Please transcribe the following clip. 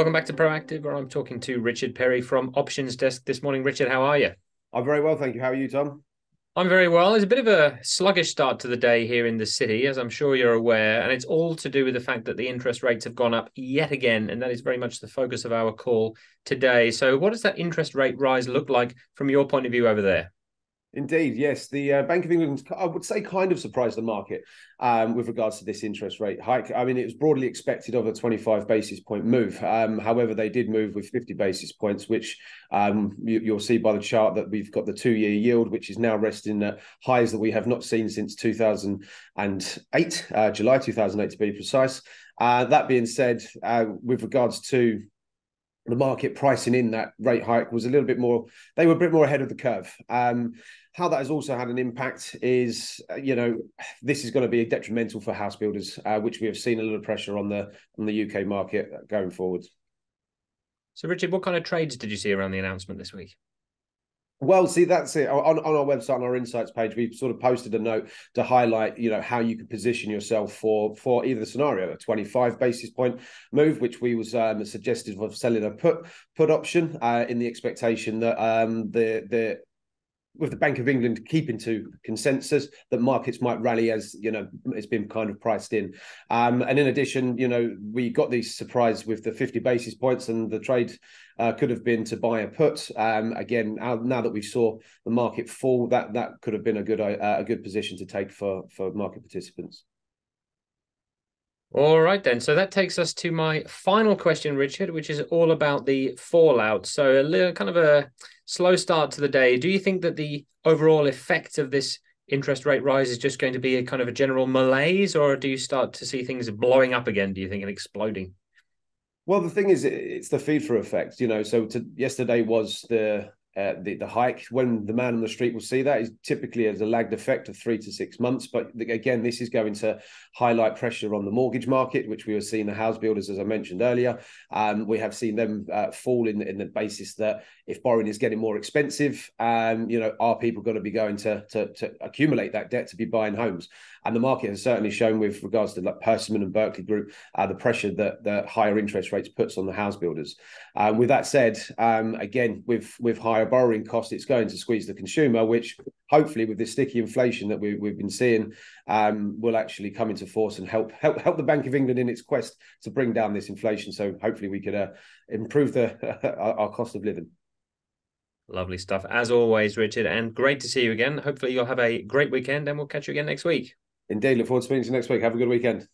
Welcome back to Proactive, where I'm talking to Richard Perry from Options Desk this morning. Richard, how are you? I'm very well, thank you. How are you, Tom? I'm very well. It's a bit of a sluggish start to the day here in the city, as I'm sure you're aware, and it's all to do with the fact that the interest rates have gone up yet again, and that is very much the focus of our call today. So, what does that interest rate rise look like from your point of view over there? Indeed, yes. The uh, Bank of England, I would say, kind of surprised the market um, with regards to this interest rate hike. I mean, it was broadly expected of a 25 basis point move. Um, however, they did move with 50 basis points, which um, you, will see by the chart that we've got the two year yield, which is now resting at highs that we have not seen since 2008, uh, July 2008 to be precise. Uh, that being said, uh, with regards to the market pricing in that rate hike was a little bit more they were a bit more ahead of the curve. Um, how that has also had an impact is uh, you know this is going to be detrimental for house builders uh, which we have seen a little pressure on the on the uk market going forward so richard what kind of trades did you see around the announcement this week well, see, that's it. On, on our website, on our insights page, we've sort of posted a note to highlight, you know, how you could position yourself for for either scenario, a 25 basis point move, which we was um, suggested of selling a put put option uh, in the expectation that um, the the with the Bank of England keeping to consensus that markets might rally as you know it's been kind of priced in, um, and in addition, you know we got these surprise with the 50 basis points and the trade uh, could have been to buy a put. Um, again, now that we saw the market fall, that that could have been a good uh, a good position to take for for market participants. All right, then. So that takes us to my final question, Richard, which is all about the fallout. So a little kind of a slow start to the day. Do you think that the overall effect of this interest rate rise is just going to be a kind of a general malaise, or do you start to see things blowing up again? Do you think and exploding? Well, the thing is, it's the feed through effect. You know, so to, yesterday was the uh, the, the hike. When the man on the street will see that is typically as a lagged effect of three to six months. But again this is going to highlight pressure on the mortgage market which we were seeing the house builders as i mentioned earlier. Um, we have seen them uh, fall in, in the basis that if borrowing is getting more expensive um, you know are people going to be going to, to, to accumulate that debt to be buying homes? And the market has certainly shown with regards to like Persimmon and Berkeley Group uh, the pressure that the higher interest rates puts on the house builders. Um, with that said um, again with with higher borrowing cost, it's going to squeeze the consumer, which hopefully with this sticky inflation that we, have been seeing um, will actually come into force and help help help the Bank of England in its quest to bring down this inflation. So hopefully we could uh, improve the our, our cost of living. Lovely stuff as always, Richard, and great to see you again. Hopefully you'll have a great weekend, and we'll catch you again next week. Indeed, look forward to speaking to you next week. Have a good weekend.